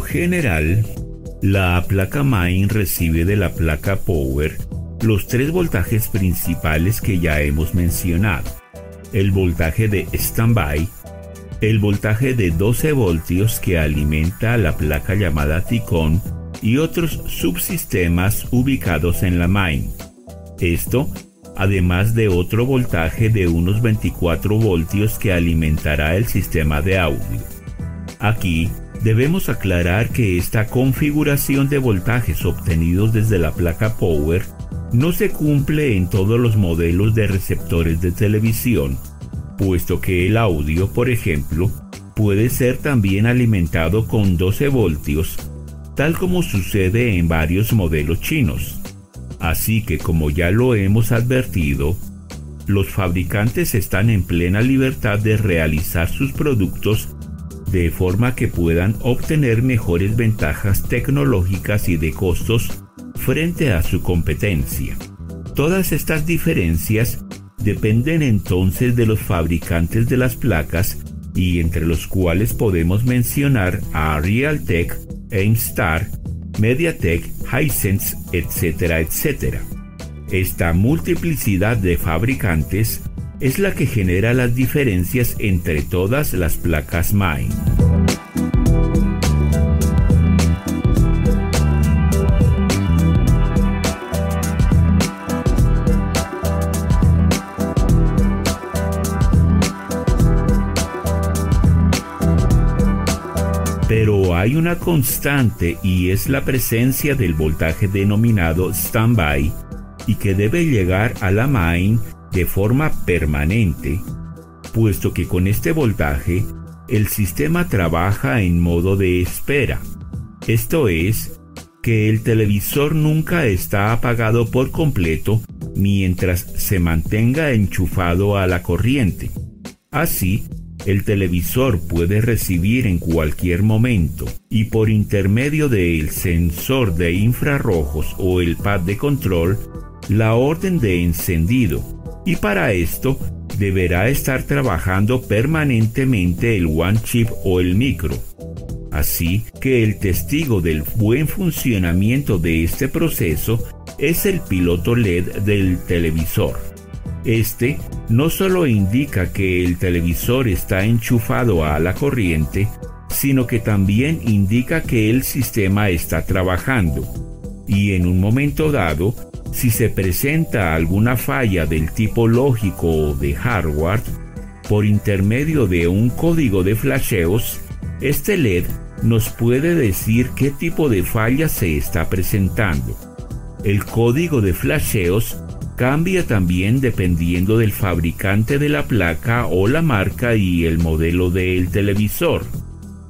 general, la placa main recibe de la placa power los tres voltajes principales que ya hemos mencionado. El voltaje de standby, el voltaje de 12 voltios que alimenta la placa llamada Ticon y otros subsistemas ubicados en la main. Esto, además de otro voltaje de unos 24 voltios que alimentará el sistema de audio. Aquí debemos aclarar que esta configuración de voltajes obtenidos desde la placa Power no se cumple en todos los modelos de receptores de televisión, puesto que el audio, por ejemplo, puede ser también alimentado con 12 voltios, tal como sucede en varios modelos chinos. Así que como ya lo hemos advertido, los fabricantes están en plena libertad de realizar sus productos de forma que puedan obtener mejores ventajas tecnológicas y de costos frente a su competencia. Todas estas diferencias dependen entonces de los fabricantes de las placas y entre los cuales podemos mencionar a Realtek, Aimstar, MediaTek, Hisense, etcétera, etcétera. Esta multiplicidad de fabricantes es la que genera las diferencias entre todas las placas MAIN. Pero hay una constante y es la presencia del voltaje denominado standby y que debe llegar a la main de forma permanente, puesto que con este voltaje el sistema trabaja en modo de espera. Esto es, que el televisor nunca está apagado por completo mientras se mantenga enchufado a la corriente. Así, el televisor puede recibir en cualquier momento y por intermedio del sensor de infrarrojos o el pad de control la orden de encendido y para esto deberá estar trabajando permanentemente el One Chip o el micro. Así que el testigo del buen funcionamiento de este proceso es el piloto LED del televisor. Este no solo indica que el televisor está enchufado a la corriente, sino que también indica que el sistema está trabajando. Y en un momento dado, si se presenta alguna falla del tipo lógico o de hardware, por intermedio de un código de flasheos, este LED nos puede decir qué tipo de falla se está presentando. El código de flasheos cambia también dependiendo del fabricante de la placa o la marca y el modelo del televisor.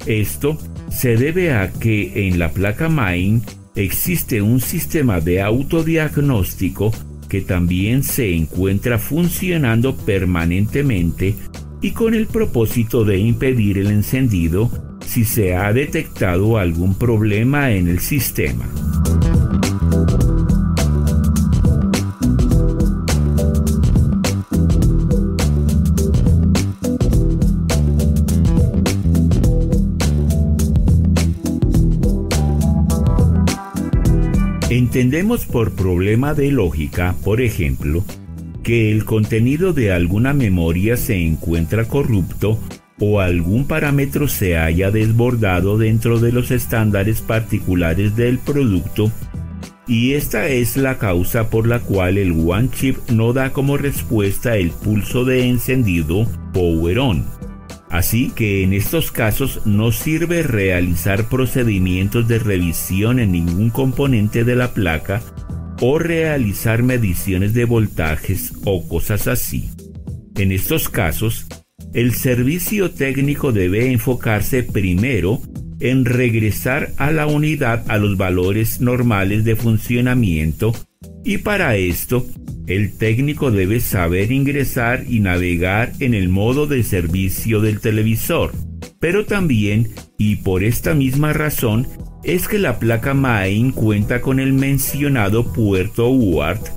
Esto se debe a que en la placa main existe un sistema de autodiagnóstico que también se encuentra funcionando permanentemente y con el propósito de impedir el encendido si se ha detectado algún problema en el sistema. Entendemos por problema de lógica, por ejemplo, que el contenido de alguna memoria se encuentra corrupto o algún parámetro se haya desbordado dentro de los estándares particulares del producto y esta es la causa por la cual el One Chip no da como respuesta el pulso de encendido Power On Así que en estos casos no sirve realizar procedimientos de revisión en ningún componente de la placa o realizar mediciones de voltajes o cosas así. En estos casos, el servicio técnico debe enfocarse primero en regresar a la unidad a los valores normales de funcionamiento y para esto el técnico debe saber ingresar y navegar en el modo de servicio del televisor. Pero también, y por esta misma razón, es que la placa MAIN cuenta con el mencionado puerto UART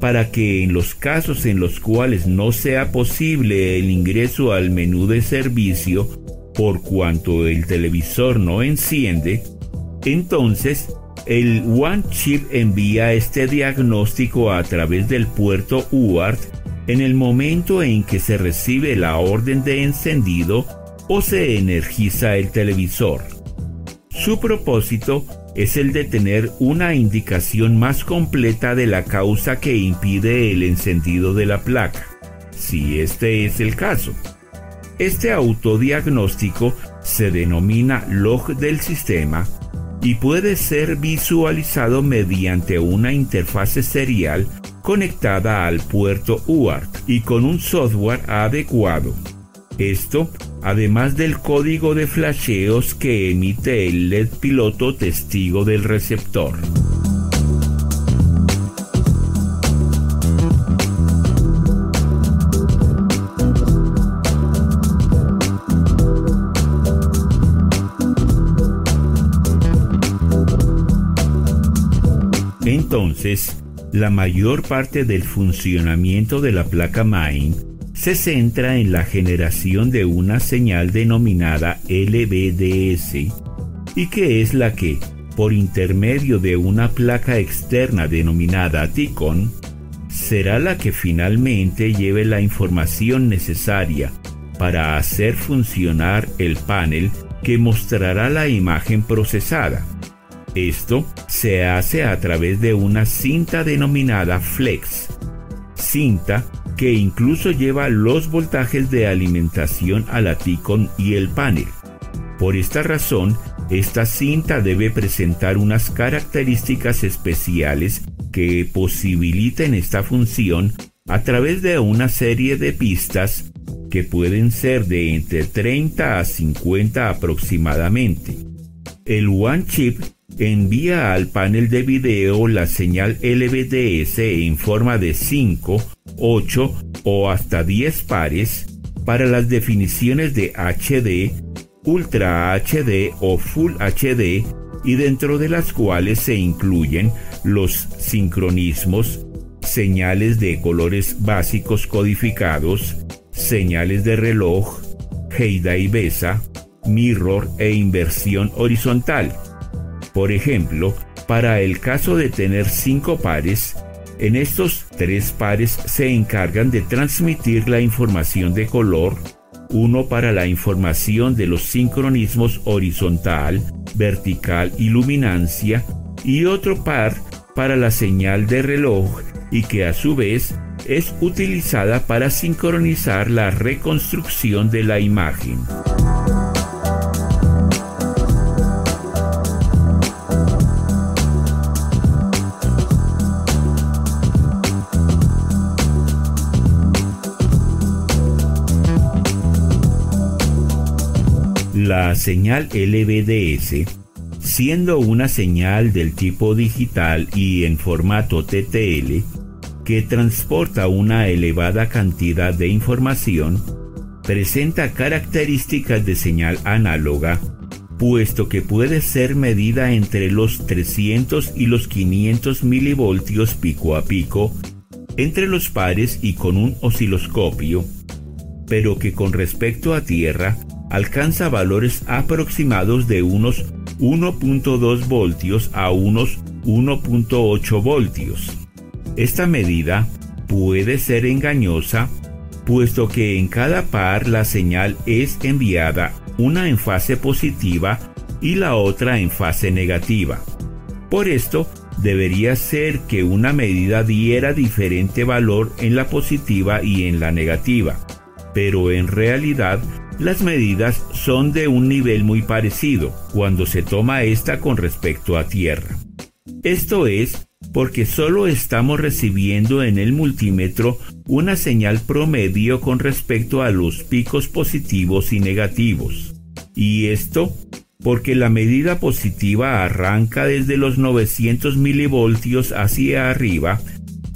para que en los casos en los cuales no sea posible el ingreso al menú de servicio por cuanto el televisor no enciende, Entonces, el One Chip envía este diagnóstico a través del puerto UART en el momento en que se recibe la orden de encendido o se energiza el televisor. Su propósito es el de tener una indicación más completa de la causa que impide el encendido de la placa, si este es el caso. Este autodiagnóstico se denomina log del sistema y puede ser visualizado mediante una interfase serial conectada al puerto UART y con un software adecuado. Esto, además del código de flasheos que emite el LED piloto testigo del receptor. Entonces, la mayor parte del funcionamiento de la placa MAIN se centra en la generación de una señal denominada LVDS y que es la que, por intermedio de una placa externa denominada TICON, será la que finalmente lleve la información necesaria para hacer funcionar el panel que mostrará la imagen procesada. Esto se hace a través de una cinta denominada flex, cinta que incluso lleva los voltajes de alimentación a la Ticon y el panel. Por esta razón, esta cinta debe presentar unas características especiales que posibiliten esta función a través de una serie de pistas que pueden ser de entre 30 a 50 aproximadamente. El One Chip envía al panel de video la señal LVDS en forma de 5, 8 o hasta 10 pares para las definiciones de HD, Ultra HD o Full HD y dentro de las cuales se incluyen los sincronismos, señales de colores básicos codificados, señales de reloj, Heida y Besa, mirror e inversión horizontal. Por ejemplo, para el caso de tener cinco pares, en estos tres pares se encargan de transmitir la información de color, uno para la información de los sincronismos horizontal, vertical y luminancia, y otro par para la señal de reloj y que a su vez es utilizada para sincronizar la reconstrucción de la imagen. La señal LVDS, siendo una señal del tipo digital y en formato TTL, que transporta una elevada cantidad de información, presenta características de señal análoga, puesto que puede ser medida entre los 300 y los 500 milivoltios pico a pico, entre los pares y con un osciloscopio, pero que con respecto a tierra alcanza valores aproximados de unos 1.2 voltios a unos 1.8 voltios. Esta medida puede ser engañosa puesto que en cada par la señal es enviada una en fase positiva y la otra en fase negativa. Por esto, debería ser que una medida diera diferente valor en la positiva y en la negativa, pero en realidad las medidas son de un nivel muy parecido cuando se toma esta con respecto a tierra. Esto es porque solo estamos recibiendo en el multímetro una señal promedio con respecto a los picos positivos y negativos. Y esto porque la medida positiva arranca desde los 900 milivoltios hacia arriba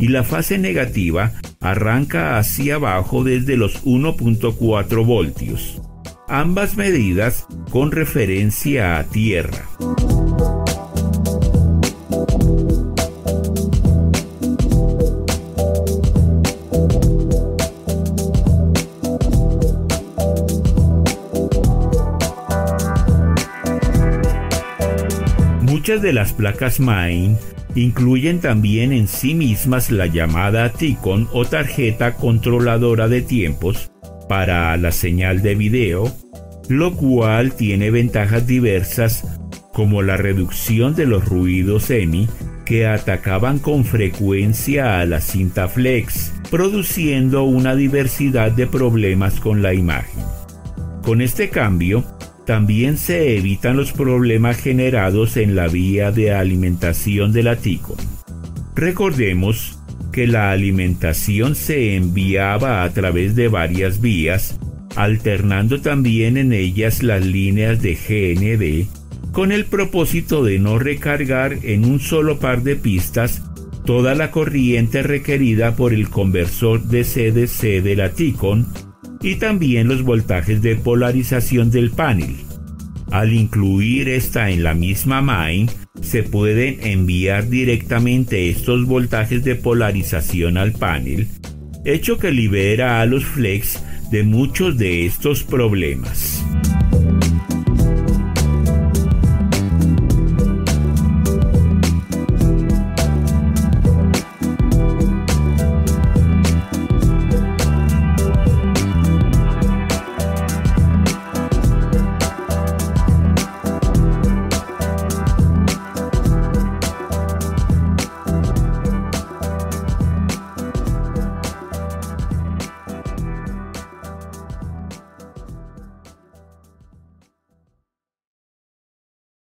y la fase negativa arranca hacia abajo desde los 1.4 voltios. Ambas medidas con referencia a tierra. Muchas de las placas MAIN incluyen también en sí mismas la llamada TICON o tarjeta controladora de tiempos para la señal de video, lo cual tiene ventajas diversas como la reducción de los ruidos EMI que atacaban con frecuencia a la cinta flex, produciendo una diversidad de problemas con la imagen. Con este cambio, también se evitan los problemas generados en la vía de alimentación del atico. Recordemos que la alimentación se enviaba a través de varias vías, alternando también en ellas las líneas de GND, con el propósito de no recargar en un solo par de pistas toda la corriente requerida por el conversor de CDC de la TICON y también los voltajes de polarización del panel. Al incluir esta en la misma MAIN, se pueden enviar directamente estos voltajes de polarización al panel, hecho que libera a los flex de muchos de estos problemas.